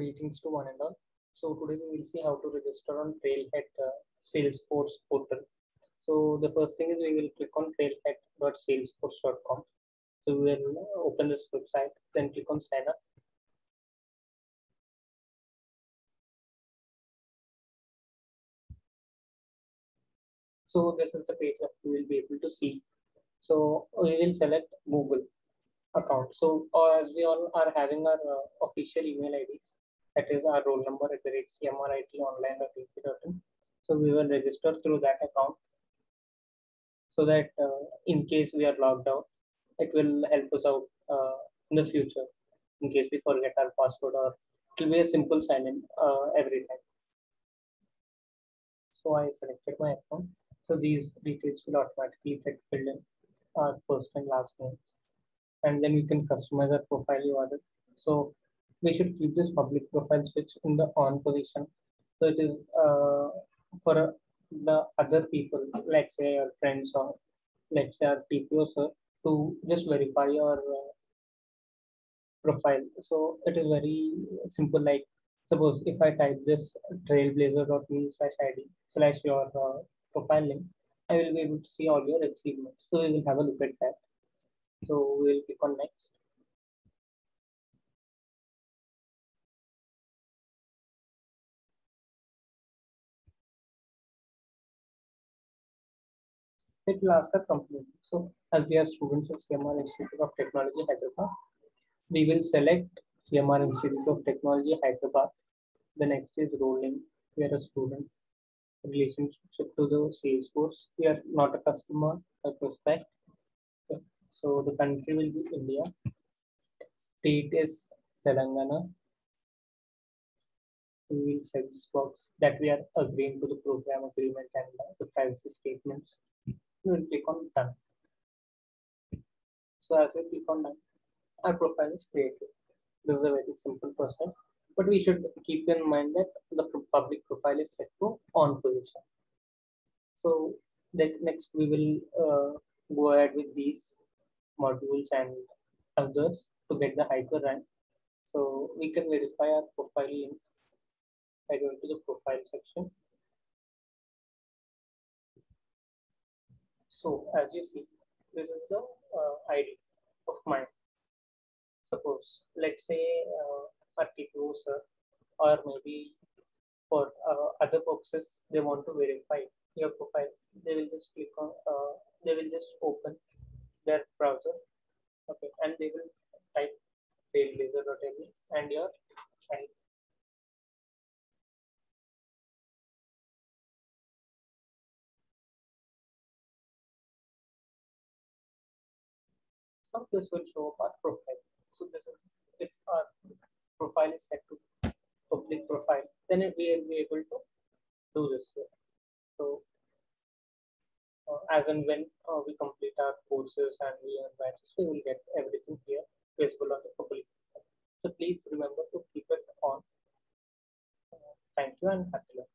Greetings to one and all. So today we will see how to register on Trailhead uh, Salesforce portal. So the first thing is we will click on trailhead.salesforce.com. So we will open this website, then click on sign up. So this is the page that we will be able to see. So we will select Google account. So uh, as we all are having our uh, official email IDs, that is our roll number at the rate cmrit So we will register through that account so that uh, in case we are logged out, it will help us out uh, in the future in case we forget our password or it will be a simple sign in uh, every time. So I selected my account. So these details will automatically get filled in our first and last names. And then we can customize our profile you added. So we should keep this public profile switch in the on position. So it is uh, for the other people, let's say your friends or let's say our TPO to just verify your uh, profile. So it is very simple. Like suppose if I type this trailblazer.me slash ID slash your uh, profile link, I will be able to see all your achievements. So we will have a look at that. So we will click on next. Ask a company. So as we are students of CMR Institute of Technology Hyderabad, we will select CMR Institute of Technology Hyderabad. The next is rolling. We are a student relationship to the Salesforce. We are not a customer, a prospect. So the country will be India. State is Telangana. We will check this box that we are agreeing to the program agreement and the privacy statements. We will click on done. So as we click on done, our profile is created. This is a very simple process but we should keep in mind that the public profile is set to on position. So that next we will uh, go ahead with these modules and others to get the Hiker rank. So we can verify our profile link by going to the profile section. So as you see, this is the uh, ID of mine. Suppose, let's say uh, particular user or maybe for uh, other purposes they want to verify your profile they will just click on uh, they will just open their browser okay and they will type trailblazer.me and your file so this will show up our profile so this is if our profile is set to public profile, then we will be able to do this here. So uh, as and when uh, we complete our courses and we earn badges, we will get everything here visible on the public profile. So please remember to keep it on. Uh, thank you and happy